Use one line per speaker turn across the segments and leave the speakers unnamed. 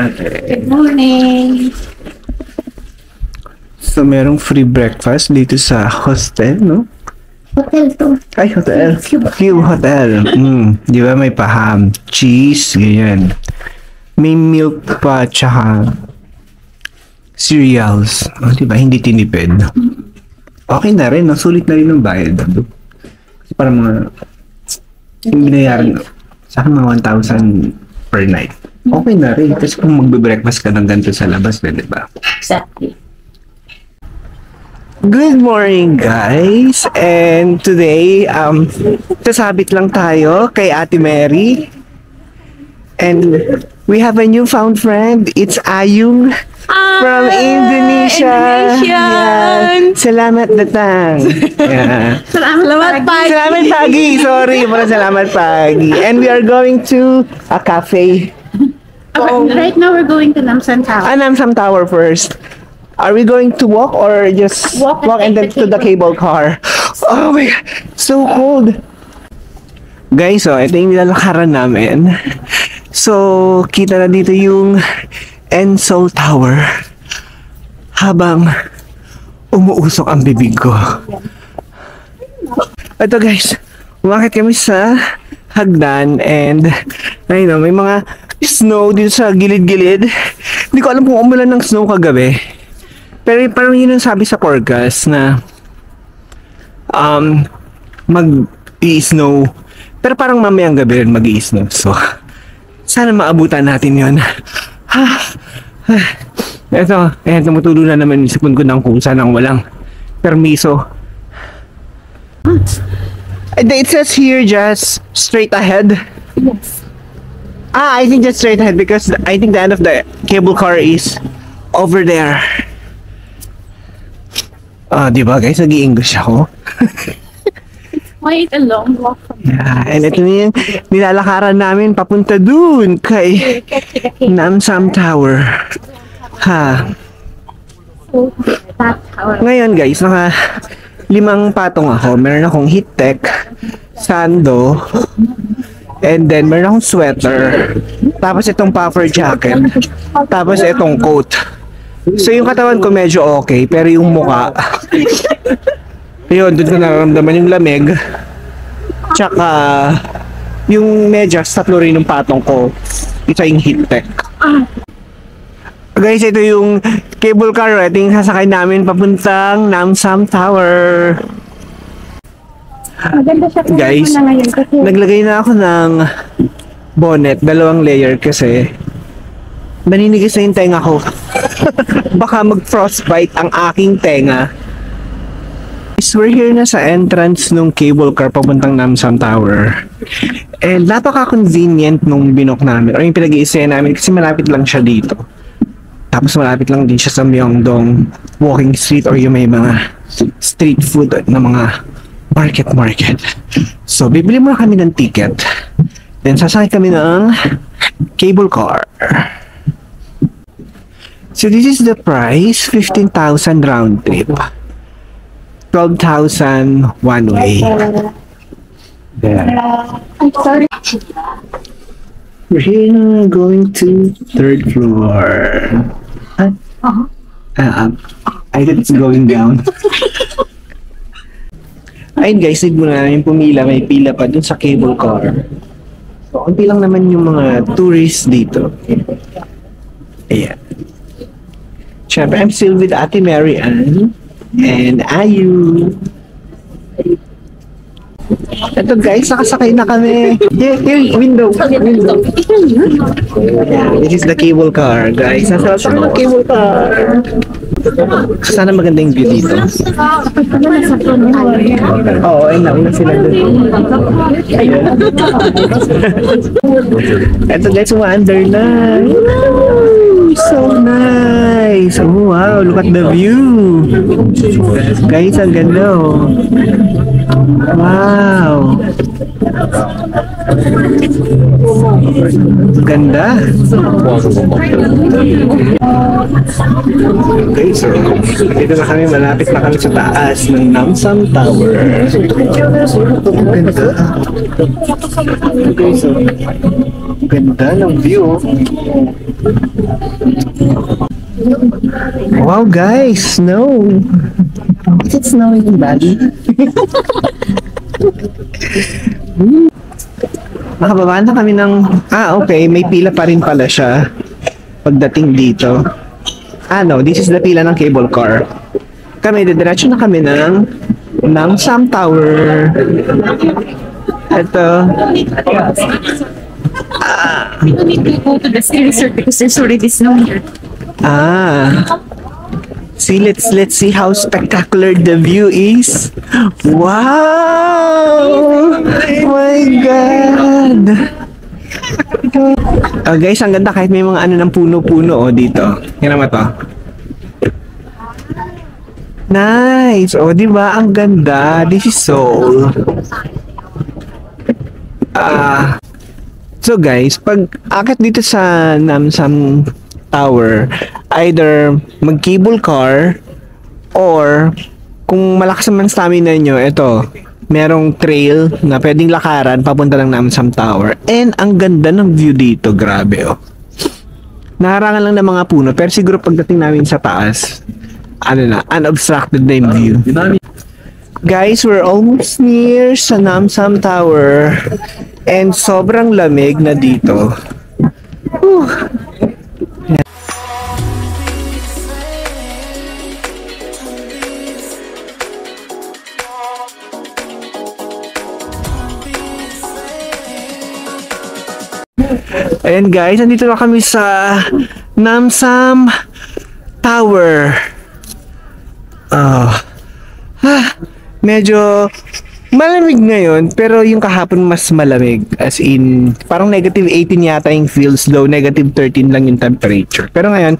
Good morning.
So, merong free breakfast dito sa hostel, no?
Hotel to.
Ay, hotel.
Cube.
Cube Hotel. Mm, di ba may paham, cheese, ganyan. May milk pa, tsaka cereals. O, di ba? Hindi tinipid. Okay na rin, no? Sulit na rin ang bayad. Kasi parang mga yung binayaran sa akin mga 1,000 per night. Okay na rin. Kasi kung magbe-breakfast ka ng ganito sa labas, di ba?
Exactly.
Good morning, guys! And today, um, sasabit lang tayo kay Ate Mary. And we have a newfound friend. It's Ayung from Indonesia.
Indonesian!
Yeah. Salamat datang. Yeah.
Salamat pa.
Salamat pagi. Sorry, mga salamat pagi. And we are going to a cafe.
Okay, right now we're going to Namsan Tower.
Anam Sam Tower first. Are we going to walk or just
Walk
and
and
then
take
to
the
the cable car? Oh my god, so cold. Guys, so ito yung nilalakaran namin. So, kita na dito yung Ensol Tower habang umuusok ang bibig ko. Ito guys, umakit kami sa hagdan and I know, may mga snow dito sa gilid-gilid. Hindi ko alam kung umulan ng snow kagabi. Pero parang yun ang sabi sa forecast na um, mag snow Pero parang mamayang gabi rin mag snow So, sana maabutan natin yun. Ha. Eto, eh, tumutulo na naman yung sipon ko ng kusa nang walang permiso. And It says here just straight ahead.
Yes.
Ah, I think just straight ahead because I think the end of the cable car is over there. Ah, di ba guys? Nag-i-English ako.
Quite a long walk from
Yeah, and ito na yung nilalakaran namin papunta dun kay. Namsam Tower. Ha. Ngayon guys, naka limang patong ako. Meron akong heat tech, sando, and then meron akong sweater. Tapos itong puffer jacket. Tapos itong coat. So yung katawan ko medyo okay, pero yung muka, yun, doon ko nararamdaman yung lamig. Tsaka, yung medyas, tatlo rin yung patong ko. Isa yung heat tech. Guys, ito yung cable car. Yung sasakay namin papuntang Namsam Tower.
Maganda siya kung
Guys,
ano na ngayon kasi
Naglagay na ako ng bonnet, dalawang layer kasi naninigis na yung tenga ko. Baka mag-frostbite ang aking tenga. Guys, we're here na sa entrance nung cable car papuntang Namsam Tower. And napaka-convenient nung binok namin or yung pinag namin kasi malapit lang siya dito. Tapos malapit lang din siya sa Myeongdong walking street or yung may mga street food na mga market market. So, bibili muna kami ng ticket. Then, sasakay kami ng cable car. So, this is the price. 15,000 round trip. 12,000 one way. There.
I'm sorry.
We're here na going to third floor. Huh?
Uh-huh.
Ah, up. I think it's going down. Ayun guys, nagmula namin pumila. May pila pa dun sa cable car. So, konti lang naman yung mga tourists dito. Ayan. Siyempre, I'm still with Ate Mary Ann and Ayu. Ito guys, nakasakay na kami. Here, here, window. Window. Yeah, this is the cable car, guys. Nasa sa ng cable car. Sana maganda yung view dito. Oo, ay nauna sila doon. Ito guys, umaandar na. So nice. Oh, wow, look at the view. Guys, ang ganda oh. Wow. Ganda. Okay, so dito na kami, malapit na kami sa taas ng Namsam Tower. Ang ganda. Okay, so ganda ng view. Wow, guys, snow. Is it snowing in Bali? Nakababa na kami ng... Ah, okay. May pila pa rin pala siya. Pagdating dito. Ah, no. This is the pila ng cable car. Kami, didiretso na kami ng... ng Sam Tower. Ito.
We don't need to go to the ski resort because there's already snow here.
Ah. See, let's let's see how spectacular the view is. Wow! My God! Oh, guys, ang ganda kahit may mga ano ng puno-puno oh dito. Yan naman to. Nice! Oh, di ba? Ang ganda. This is Seoul. Ah, So guys, pag akit dito sa Namsam Tower, either mag-cable car or kung malakas naman stamina nyo, ito, merong trail na pwedeng lakaran papunta ng Namsam Tower. And ang ganda ng view dito, grabe oh. Naharangan lang ng mga puno, pero siguro pagdating namin sa taas, ano na, unobstructed na yung view. Guys, we're almost near sa Namsam Tower. And sobrang lamig na dito. Whew. Ayan guys, nandito na kami sa Namsam Tower. Ah. ah, medyo malamig ngayon, pero yung kahapon mas malamig. As in, parang negative 18 yata yung feels low, negative 13 lang yung temperature. Pero ngayon,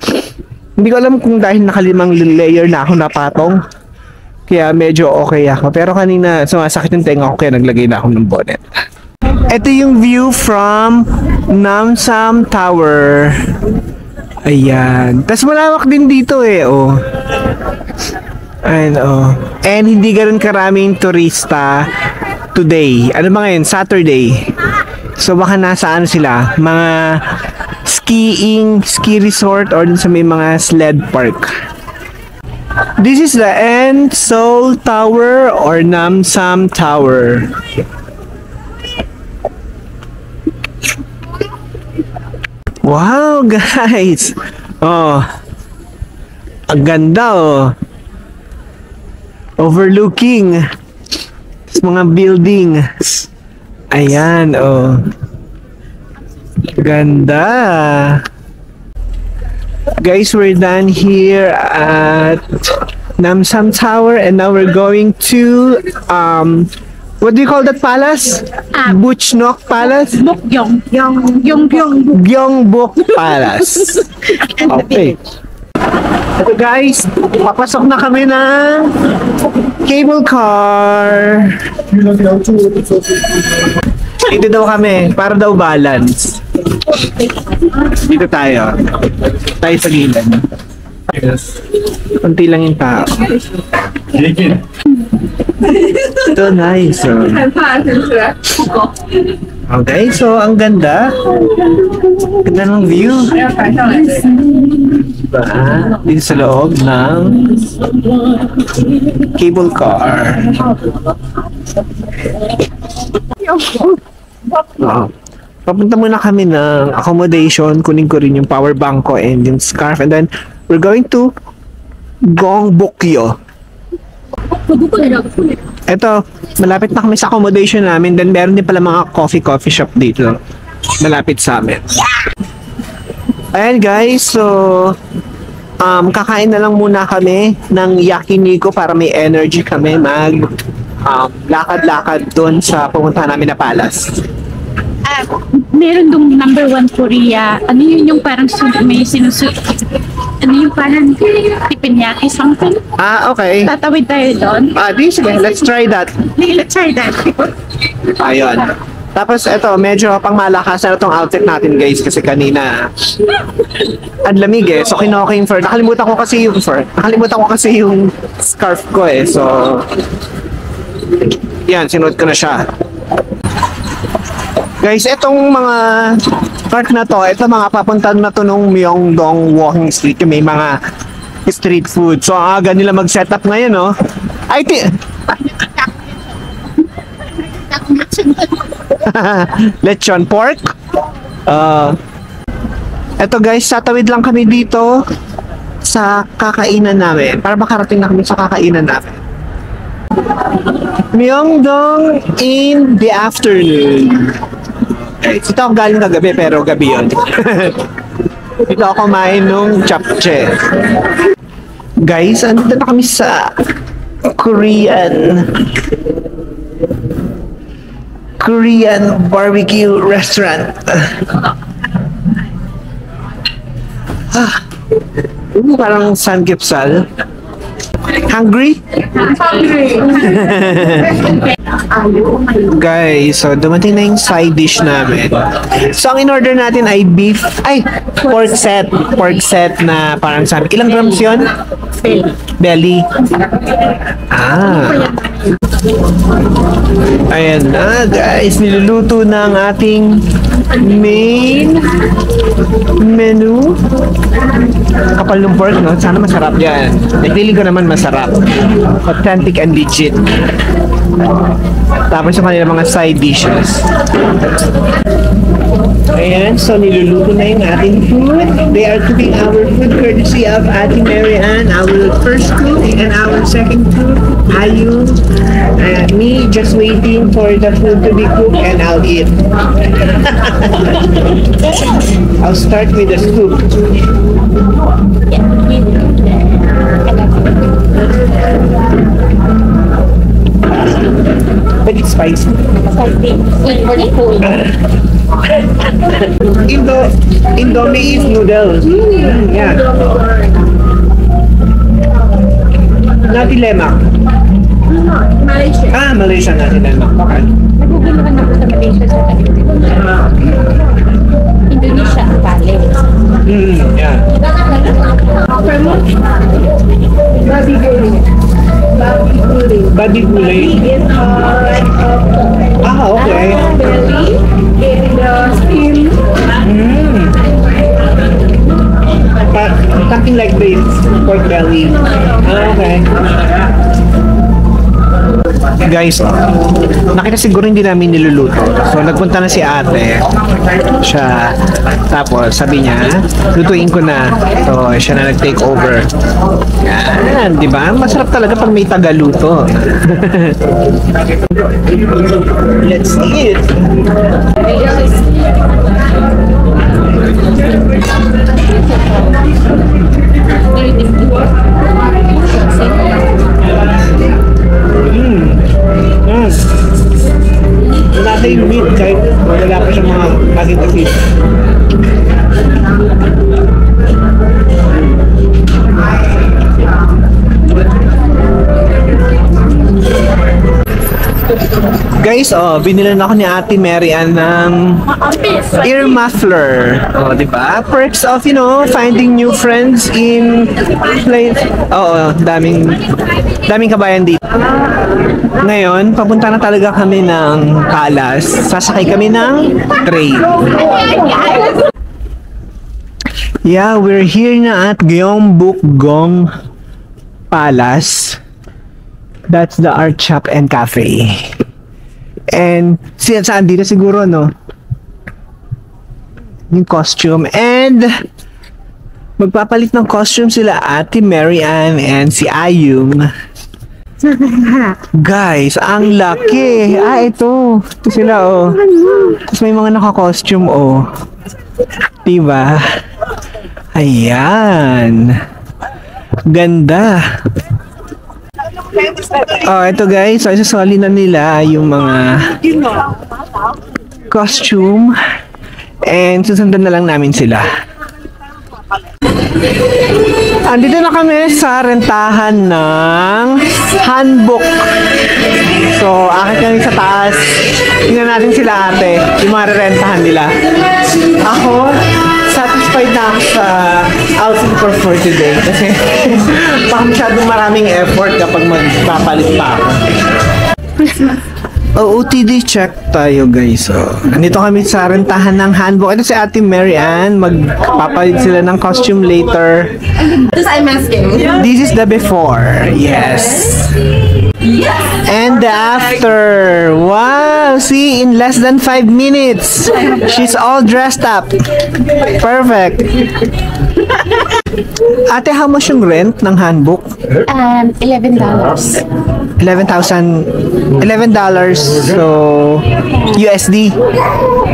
hindi ko alam kung dahil nakalimang layer na ako napatong. Kaya medyo okay ako. Pero kanina, sumasakit yung tenga ko kaya naglagay na ako ng bonnet. Ito yung view from Namsam Tower. Ayan. Tapos malawak din dito eh, oh. And, oh. And hindi ganun karaming turista today. Ano ba ngayon? Saturday. So baka nasaan sila? Mga skiing, ski resort or dun sa may mga sled park. This is the N Seoul Tower or Namsam Tower. Wow, guys! Oh, ang ganda oh. Overlooking sa mga building. Ayan, oh. Ganda. Guys, we're done here at Namsam Tower and now we're going to um what do you call that palace?
Ah.
Butchnok Palace?
Bokyong. Yung, yung, yung.
Gyeongbok Palace. Okay. Ito guys, papasok na kami ng cable car. Dito daw kami, para daw balance. Dito tayo. Tayo sa gilid. Kunti lang yung tao. Ito nice. Oh. Okay, so ang ganda. Ganda ng view. Diba? Dito sa loob ng cable car. Oo. Papunta muna kami ng accommodation. Kunin ko rin yung power bank ko and yung scarf. And then, we're going to Gongbokyo. Ito, malapit na kami sa accommodation namin. Then, meron din pala mga coffee-coffee shop dito. Malapit sa amin. Ayan guys, so um, kakain na lang muna kami ng yakiniku para may energy kami mag um, lakad-lakad doon sa pumuntahan namin na palace.
Ah, meron dong number one Korea. Ano yun yung parang sun- may sinusu... Ano yung parang teppanyaki something?
Ah, okay.
Tatawid tayo doon.
Ah, di, sige, let's try that.
Let's try that.
Ayun. Tapos ito, medyo pang malakasan itong outfit natin guys kasi kanina ang lamig eh. So kinuha ko yung fur. Nakalimutan ko kasi yung fur. Nakalimutan ko kasi yung scarf ko eh. So yan, sinuot ko na siya. Guys, itong mga park na to, ito mga papunta na to nung Myeongdong Walking Street, may mga street food. So, ang aga nila mag-set up ngayon, no? Ay, ti... Lechon pork. Uh, eto guys, tatawid lang kami dito sa kakainan namin para makarating na kami sa kakainan namin. Myeongdong in the afternoon. Ito ako galing kagabi pero gabi yun. Ito ako kumain nung japchae. Guys, andito na kami sa Korean Korean barbecue restaurant. Ah, parang Samgyeopsal. Hungry? Guys, so dumating na yung side dish namin. So ang in-order natin ay beef, ay pork set, pork set na parang sabi, ilang grams yun? Belly. Ah. Ayan na guys, niluluto na ang ating main menu. Kapal ng pork, no? Sana masarap yan. Nagpiling ko naman masarap. Authentic and legit. Tapos yung kanila mga side dishes. Ayan, so niluluto na yung ating food. They are cooking our food courtesy of Ate Mary Ann, our first cook, and our second cook, Ayu. Uh, me just waiting for the food to be cooked and I'll eat. I'll start with the soup. But it's spicy. Indo Indomie noodles. Mm, yeah. Nati lemak.
Malaysia.
Ah, Malaysia nati lemak. Okay.
Naguguluhan ako sa Malaysia sa Indonesia, Bali.
Mm, yeah.
Babi gulay. Babi.
Badi gulay.
is part of
Ah, okay.
belly in the skin.
Mm. Pa- something like this. Pork belly. Ah, okay. Guys, nakita siguro hindi namin niluluto. So, nagpunta na si ate. Siya. Tapos, sabi niya, lutuin ko na. So, siya na nag-take over. Yan, di ba? Masarap talaga pag may tagaluto. Let's eat. Mm. Mm. Wala tayong meat kahit wala pa siyang mga bagong kasi. Guys, oh, binilan ako ni Ate Mary Ann ng ear muffler. Oh, di ba? Perks of, you know, finding new friends in place. Oo, daming daming kabayan dito. Ngayon, papunta na talaga kami ng Palace. Sasakay kami ng train. Yeah, we're here na at Gyeongbukgong Palace. That's the art shop and cafe. And siya saan dito siguro no? Yung costume and magpapalit ng costume sila Ate Mary Ann and si Ayung. Guys, ang laki. Ah, ito. Ito sila, oh. Tapos may mga naka-costume, oh. Diba? Ayan. Ganda. Oh, ito guys. So, isasoli na nila yung mga costume. And susundan na lang namin sila. Andito na kami sa rentahan ng handbook. So, akit kami sa taas. Tingnan natin sila ate, yung mga rentahan nila. Ako, satisfied na ako sa outfit ko for today kasi baka masyadong maraming effort kapag magpapalit pa ako. OOTD check tayo guys. So, nandito kami sa rentahan ng handbook. Ito si Ate Mary Ann. Magpapalit sila ng costume later.
This I'm asking.
This is the before. Yes. And the after. Wow. See, in less than 5 minutes, she's all dressed up. Perfect. Ate, how much yung rent ng handbook?
Um, $11.
11,000 $11 so USD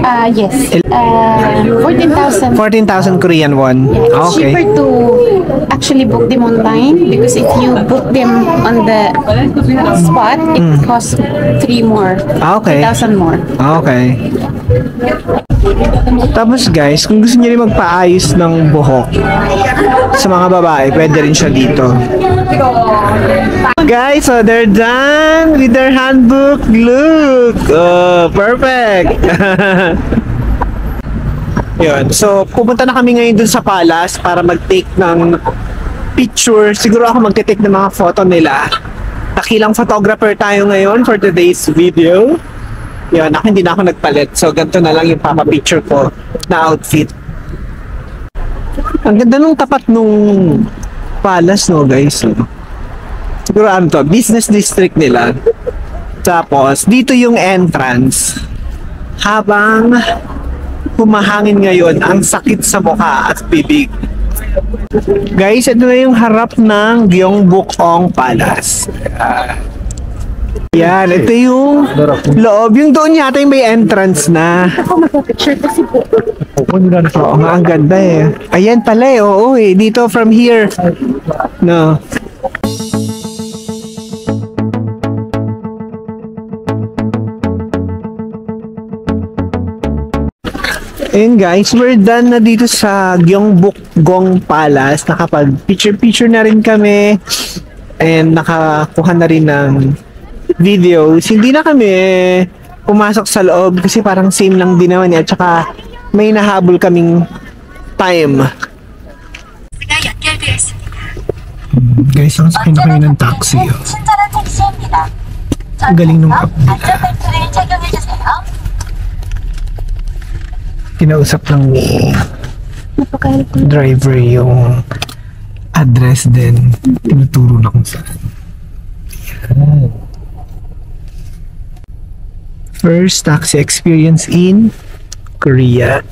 Uh, yes. Uh, 14,000.
14,000 Korean won
It's
okay
cheaper to actually book them online because if you book them on the spot, it costs three more.
Ah, okay.
3,000 more.
okay tapos guys kung gusto niyo rin magpaayos ng buhok sa mga babae pwede rin siya dito guys so they're done with their handbook look oh perfect Yun. So, pupunta na kami ngayon dun sa palace para mag-take ng picture. Siguro ako magte-take ng mga photo nila. Nakilang photographer tayo ngayon for today's video. Yun, ako hindi na ako nagpalit. So, ganito na lang yung papa-picture ko na outfit. Ang ganda nung tapat nung palace, no, guys. no? Siguro ano to, business district nila. Tapos, dito yung entrance. Habang humahangin ngayon ang sakit sa mukha at bibig. Guys, ito na yung harap ng Gyeongbokgung Palace. Ah. Yan, ito yung loob. Yung doon yata yung may entrance na.
Ako magpa-picture kasi po.
Oo nga, ang ganda eh. Ayan pala eh, oo eh. Dito from here. No. Ayun guys, we're done na dito sa Gyeongbokgung Palace. Nakapag picture-picture na rin kami. And nakakuha na rin ng videos, hindi na kami pumasok sa loob kasi parang same lang din naman. Eh, at saka may nahabol kaming time. Guys, ang sakin na ng taxi. Oh. Ang galing nung app
ah. nila.
Kinausap lang ni driver yung address din. Tinuturo na kung saan. Yeah. First taxi experience in Korea.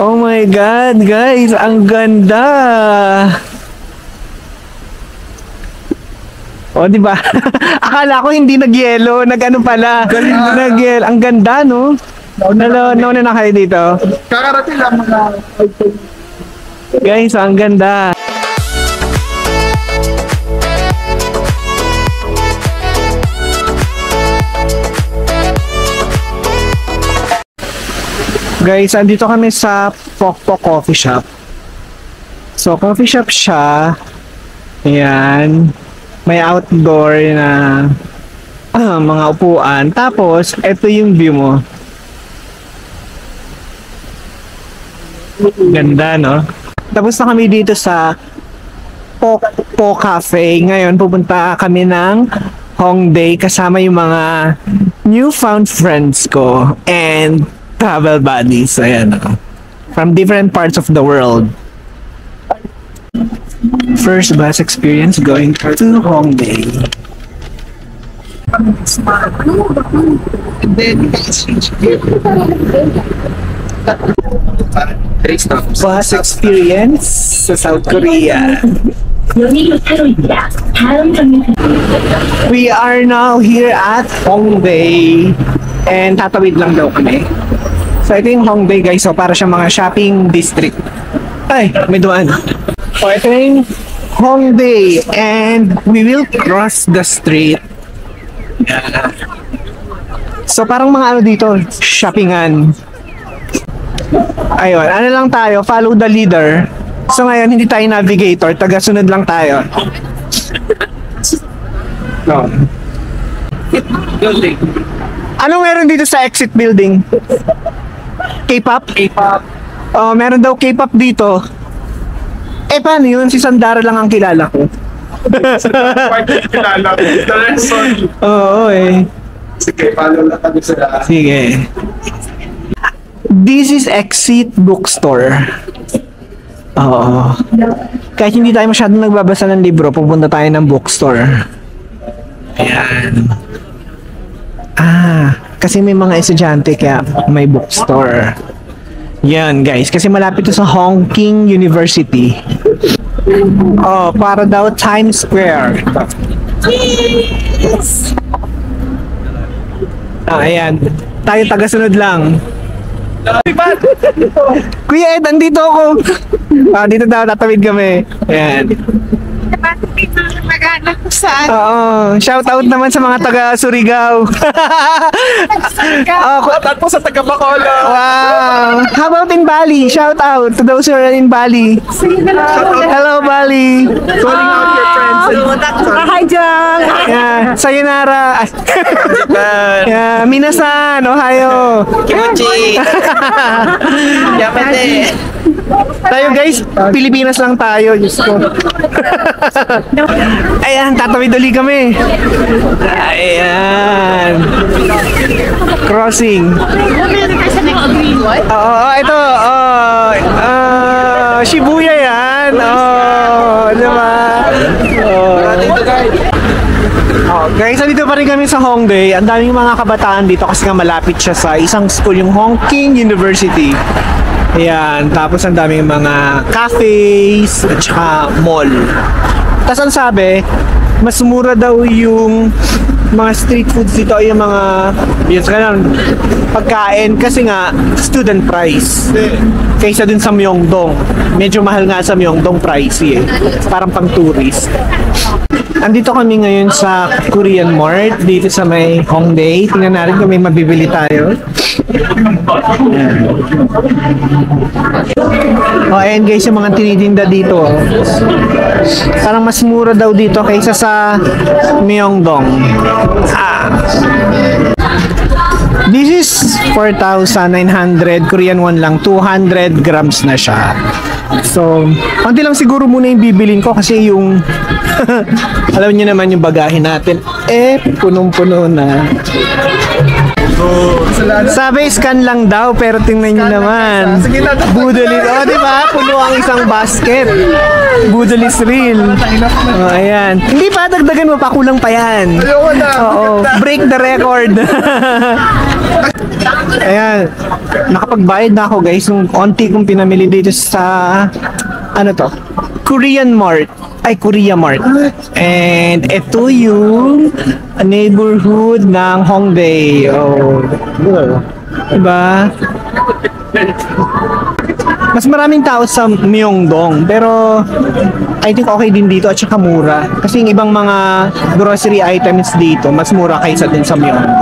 Oh my God, guys! Ang ganda! O, di ba? Akala ko hindi nag-yellow, nag-ano pala. Nag-yellow. Ang ganda, no? Hello, nauna na kayo dito.
Kakarating lang mga
Guys, ang ganda. Guys, andito kami sa Pokpok Coffee Shop. So, coffee shop siya. Ayan. May outdoor na ah, mga upuan. Tapos, ito yung view mo. Ganda, no? Tapos na kami dito sa Po, po Cafe. Ngayon, pupunta kami ng Hongdae kasama yung mga newfound friends ko and travel buddies. Ayan, no? From different parts of the world. First bus experience going to Hongdae. Bus experience sa South Korea. We are now here at Hongdae and tatawid lang daw kami. So ito yung Hongdae guys, so para siya mga shopping district. Ay, may dumaan. So ito yung Hongdae and we will cross the street. Yeah. So parang mga ano dito, shoppingan. Ayun, ano lang tayo, follow the leader. So ngayon, hindi tayo navigator, taga-sunod lang tayo. No. Anong meron dito sa exit building? K-pop?
K-pop.
Oh, meron daw K-pop dito. Eh, paano yun? Si Sandara lang ang kilala ko.
Part of kilala ko. The rest, sorry.
Oo, eh.
Sige, follow lang kami sa lahat.
Sige. This is Exit Bookstore. Oo. Kahit hindi tayo masyadong nagbabasa ng libro, pupunta tayo ng bookstore. Ayan. Ah, kasi may mga estudyante kaya may bookstore. Yan guys, kasi malapit to sa Hongking University. Oh, para daw Times Square. Ah, ayan. Tayo tagasunod lang. Kuya Ed, andito ako. Ah, dito daw, tatawid kami. Ayan.
Mag-anak ko saan?
Oo, shout out naman sa mga taga Surigao. oh, ku-
At po sa taga Bacolod.
wow. How about in Bali? Shout out to those who are in Bali. Hello, Bali.
Calling out your friends. and-
Hi, Jang!
Yeah, sayonara. yeah, minasan, Ohio.
Kimochi. Yamete.
Tayo guys, Pilipinas lang tayo, Diyos ko. Ayan, tatawid ulit kami. Ayan. Crossing. Oo, oh, ito. Oh, ah, Shibuya yan. Oh, di ba? Oh. Oh, guys, nandito pa rin kami sa Hongdae. Ang daming mga kabataan dito kasi nga malapit siya sa isang school, yung Hongking University. Ayan, tapos ang daming mga cafes at saka mall. Tapos ang sabi, mas mura daw yung mga street foods dito yung mga yes ganun pagkain. Kasi nga student price kaysa dun sa Myeongdong medyo mahal nga sa Myeongdong pricey eh parang pang tourist Andito kami ngayon sa Korean Mart dito sa may Hongdae. Tingnan natin kung may mabibili tayo. Oh, ayan guys yung mga tinitinda dito. Parang mas mura daw dito kaysa sa Myeongdong. Ah. This is 4,900 Korean won lang. 200 grams na siya. So, konti lang siguro muna yung bibilin ko kasi yung alam niyo naman yung bagahe natin eh punong-puno na. Sabi scan lang daw pero tingnan niyo naman.
Sige na.
Budolis. Oh, di ba? Puno ang isang basket. Budolis reel. Oh, ayan. Hindi pa, dagdagan mo pa. Kulang pa yan.
Ayoko na.
Oo. Break the record. ayan. Nakapagbayad na ako guys. Nung onti kong pinamili dito sa ano to? Korean Mart. Ay, Korea Mart. And ito yung neighborhood ng Hongdae. Oh. Diba? Mas maraming tao sa Myeongdong pero I think okay din dito at saka mura. Kasi yung ibang mga grocery items dito mas mura kaysa din sa Myeongdong.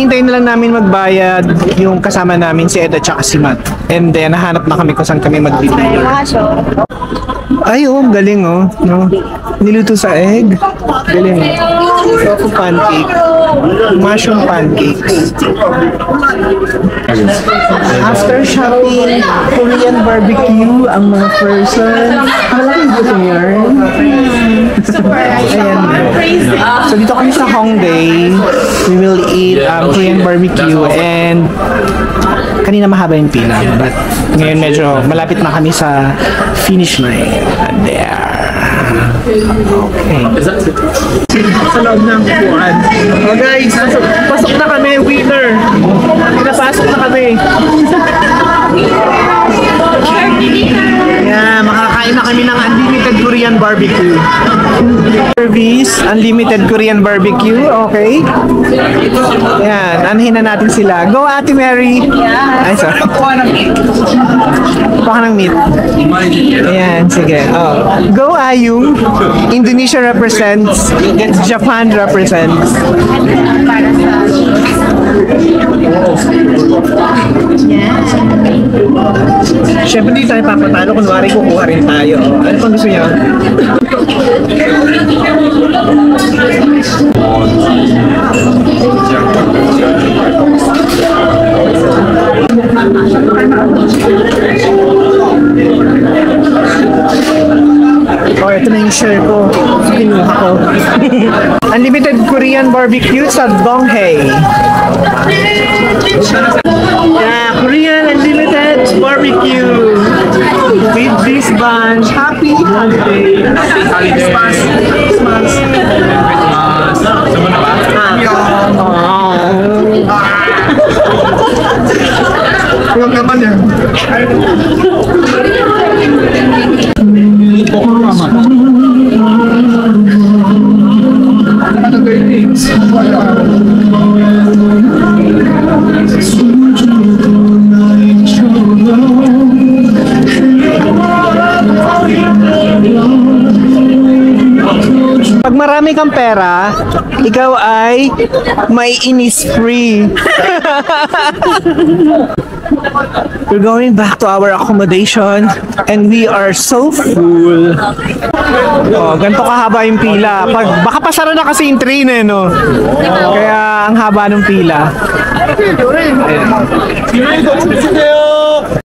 Hinihintay na lang namin magbayad yung kasama namin si Ed at saka si Matt. And then nahanap na kami kung saan kami magbibili. Ay, oh, galing oh. No? Niluto sa egg. Galing oh. Tofu pancake. Mushroom pancakes. After shopping, Korean barbecue ang mga person. Malaki gusto niyo yarn. Ayan. So dito kami sa Hongdae. We will eat um, Korean barbecue and kanina mahaba yung pila but ngayon medyo malapit na kami sa finish line. There. Okay. Sa loob ng upuan. Oh guys, pasok, na kami, winner. Pinapasok na kami. Yeah, makakain na kami ng unlimited Korean barbecue. Service, unlimited Korean barbecue, okay? Yan, anhin na natin sila. Go Ate Mary! Ay, sorry. Pakuha ng meat. Pakuha ng meat. Ayan, sige. Oh. Go Ayung. Indonesia represents. Japan represents. Yeah. Siyempre di tayo papatalo, kunwari kukuha rin tayo. Ano pang gusto niya? Thank you. Oh, ito na yung share ko. Kinuha ko. Unlimited Korean barbecue sa Donghae. Yeah, Korean Unlimited Barbecue. With this bunch. Happy holiday. Happy holiday. Christmas. Christmas.
Huwag naman yan.
Pag marami kang pera, ikaw ay may inis free. We're going back to our accommodation and we are so full. Oh, ganito kahaba yung pila. Pag baka pasara na kasi yung train eh, no. Kaya ang haba ng pila. Ayan.